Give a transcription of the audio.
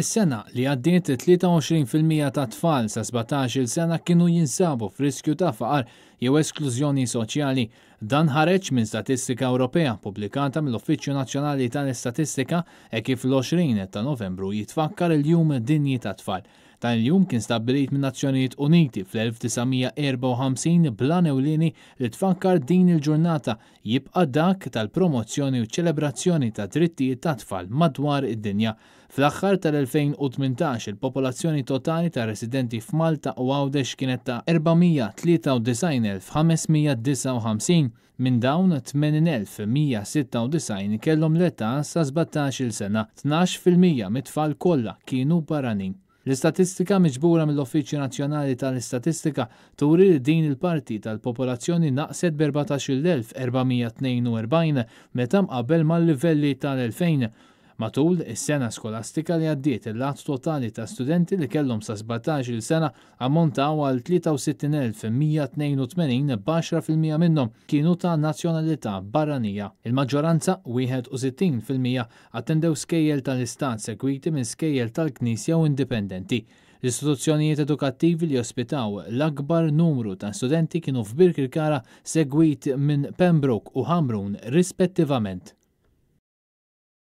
Is-sena li għaddiet 23 fil-mija tat-tfal sa 17-il sena kienu jinsabu f'riskju ta' faqar jew esklużjoni soċjali. Dan ħareġ minn statistika Ewropea ppubblikata mill-Uffiċċju Nazzjonali tal-Istatistika hekk kif l-20 ta' Novembru jitfakkar il-Jum Dinji tat-Tfal. Dan il-jum kien stabbilit min-Nazzjonijiet Uniti fl-1954 bl-għan ewlieni li tfakkar din il-ġurnata jibqa' dak tal-promozzjoni u ċ-ċelebrazzjoni tad-drittijiet tat-tfal madwar id-dinja. Fl-aħħar tal-2018, il-popolazzjoni totali ta' residenti f'Malta u Għawdex kienet ta' 493,559. Minn dawn, 80,196 kellhom l-età sa sbattax-il sena. Tnax fil-mija mit-tfal kollha kienu barranin. L-istatistika miġbura mill-Uffiċċju Nazzjonali tal-Istatistika turi li din il-parti tal-popolazzjoni naqset b'14,442 meta mqabbel mal-livelli tal-2000. Matul is-sena skolastika li għaddiet, l-għadd totali ta' studenti li kellhom sa sbatax-il sena ammontaw għal 63,182 b'għaxra fil-mija minnhom kienu ta' nazzjonalità barranija. Il-maġġoranza, 61 fil-mija, Attendew skejjel tal-Istat segwiti minn skejjel tal-Knisja u indipendenti. L-istituzzjonijiet edukattivi li ospitaw l-akbar numru ta' studenti kienu f'Birkirkara segwit minn Pembroke u Ħamrun rispettivament.